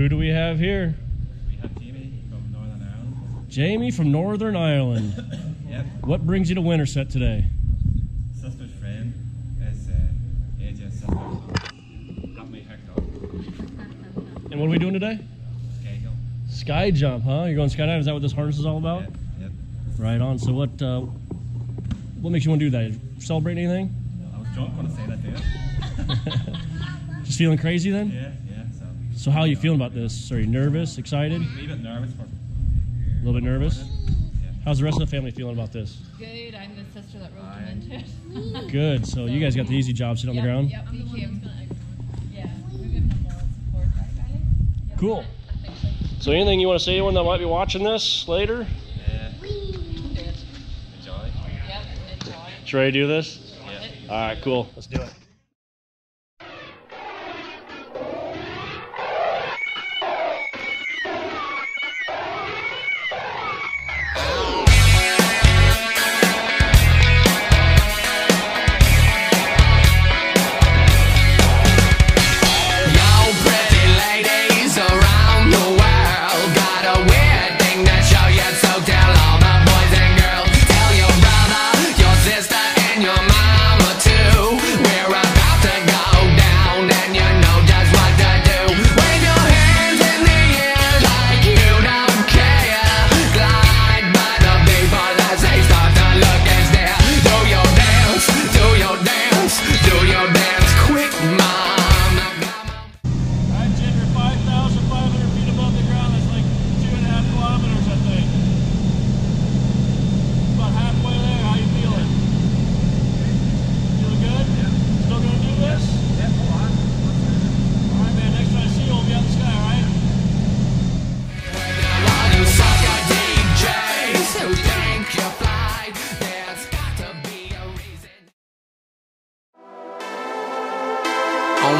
have here? We have Jamie from Northern Ireland. Jamie from Northern Ireland. Yep. What brings you to Winterset today? Sister's friend is uh, AJ's sister. Got me hooked up. And what are we doing today? Skyhill. Sky jump, huh? You're going skydiving? Is that what this harness is all about? Yep. Yep. Right on. So what uh, what makes you want to do that? Celebrate anything? I was drunk when I said that. Just feeling crazy then? yeah. So. So how are you feeling about this? Are you nervous, excited, A a wee bit nervous for little bit nervous? How's the rest of the family feeling about this? Good. I'm the sister that roped him into it. Good. So you guys got the easy job sitting on the ground? Yep. He came. Yeah. We're giving him moral support, right, Riley? Yep. Cool. So. So anything you want to say to anyone that might be watching this later? Yeah. Good. Enjoy. Yep. Enjoy. You ready to do this? Yeah. All right, cool. Let's do it. Down, and you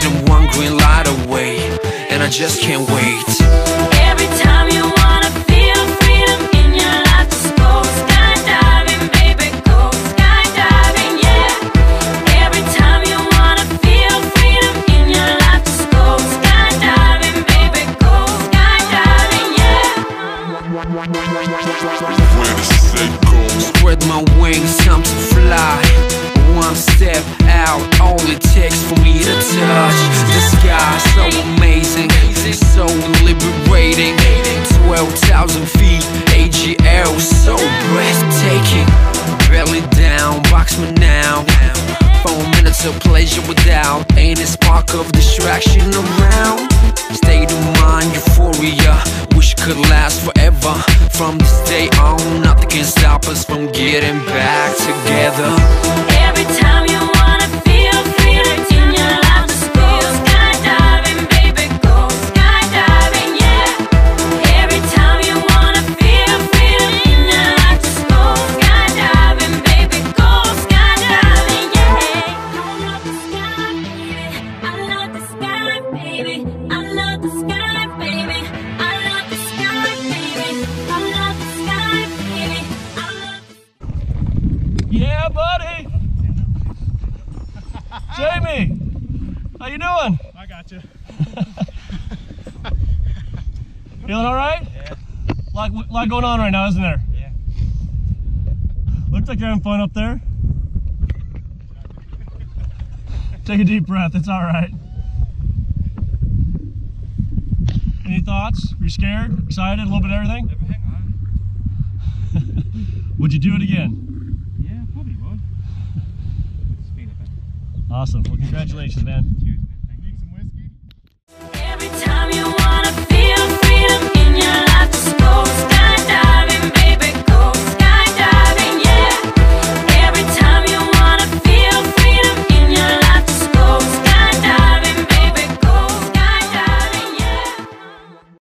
Freedom, one green light away. And I just can't wait. Breathtaking. Belly down, box me now. Four minutes of pleasure without any spark of distraction around. State of mind, euphoria, wish could last forever. From this day on, nothing can stop us from getting back together. Jamie, how you doing? I got you. Feeling all right? Yeah. Lot, lot going on right now, isn't there? Yeah. Looks like you're having fun up there. Take a deep breath. It's all right. Any thoughts? Are you scared? Excited? A little bit of everything? Would you do it again? Yeah, probably would. Speed a bit. Awesome. Well, congratulations, man.